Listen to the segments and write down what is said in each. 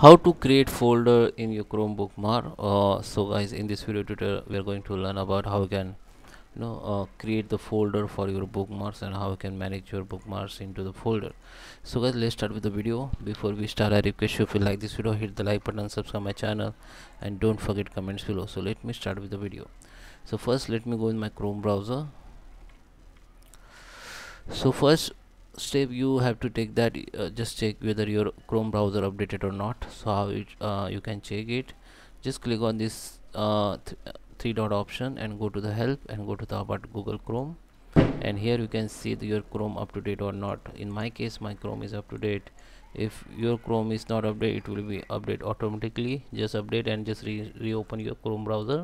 how to create folder in your chromebook bookmark uh, so guys in this video tutorial we are going to learn about how you can you know uh, create the folder for your bookmarks and how you can manage your bookmarks into the folder. So guys let's start with the video. Before we start i request you if you like this video hit the like button subscribe my channel and don't forget comments below. So let me start with the video. So first let me go in my chrome browser. So first step you have to take that uh, just check whether your chrome browser updated or not. So how it uh, you can check it. Just click on this uh, th three dot option and go to the help and go to the about google chrome. And here you can see your chrome up to date or not. In my case my chrome is up to date. If your chrome is not update it will be update automatically. Just update and just re reopen your chrome browser.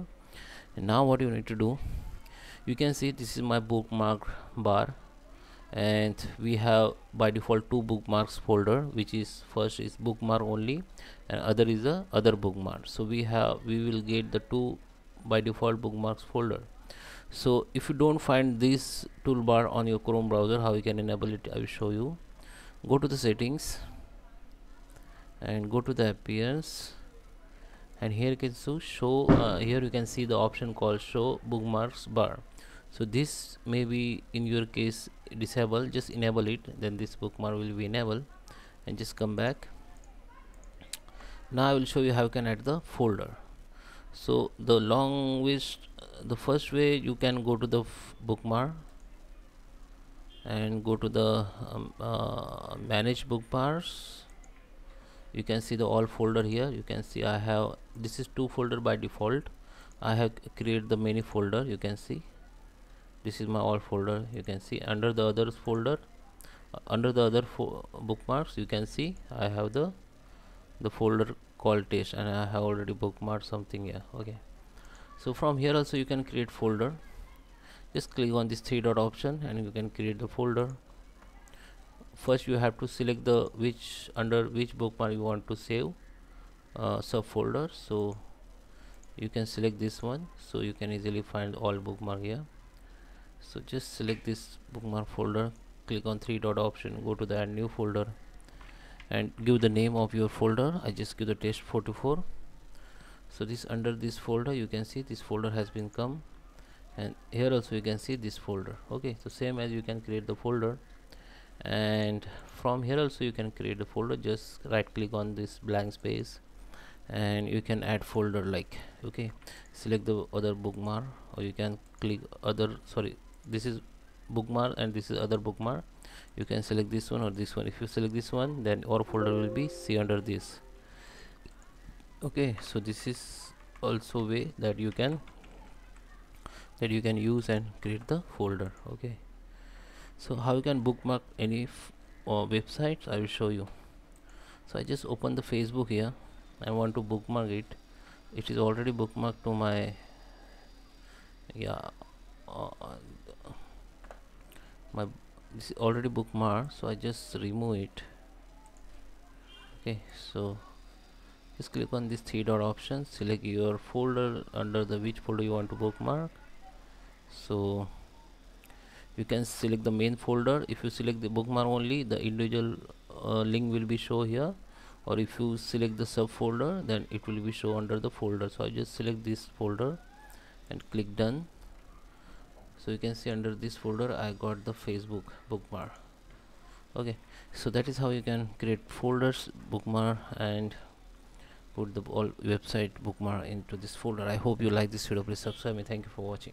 And now what you need to do you can see this is my bookmark bar and we have by default two bookmarks folder which is first is bookmark only and other is the other bookmark. So we have we will get the two by default bookmarks folder. So if you don't find this toolbar on your chrome browser how you can enable it i will show you. Go to the settings and go to the appearance and here you can show uh, here you can see the option called show bookmarks bar so this may be in your case disable just enable it then this bookmark will be enabled. And just come back. Now I will show you how you can add the folder. So the long longest the first way you can go to the bookmark and go to the um, uh, manage bookmarks. You can see the all folder here. You can see I have this is two folder by default. I have created the many folder. You can see this is my all folder you can see. Under the others folder uh, under the other bookmarks you can see I have the the folder called test and I have already bookmarked something here okay. So from here also you can create folder. Just click on this three dot option and you can create the folder. First you have to select the which under which bookmark you want to save uh, subfolder. So you can select this one so you can easily find all bookmark here so just select this bookmark folder click on three dot option go to the add new folder and give the name of your folder. I just give the test 44 so this under this folder you can see this folder has been come and here also you can see this folder. Okay so same as you can create the folder and from here also you can create the folder. Just right click on this blank space and you can add folder like okay. Select the other bookmark or you can click other sorry this is bookmark and this is other bookmark. You can select this one or this one. If you select this one then our folder will be see under this. Okay so this is also way that you can that you can use and create the folder. Okay. So how you can bookmark any uh, websites i will show you. So i just open the facebook here. I want to bookmark it. It is already bookmarked to my yeah uh, my this is already bookmarked so I just remove it. Okay so just click on this three dot option select your folder under the which folder you want to bookmark. So you can select the main folder. If you select the bookmark only the individual uh, link will be show here. Or if you select the subfolder then it will be show under the folder. So I just select this folder and click done so you can see under this folder I got the Facebook bookmark. Okay. So that is how you can create folders bookmark and put the all website bookmark into this folder. I hope you like this video. Please subscribe me. Thank you for watching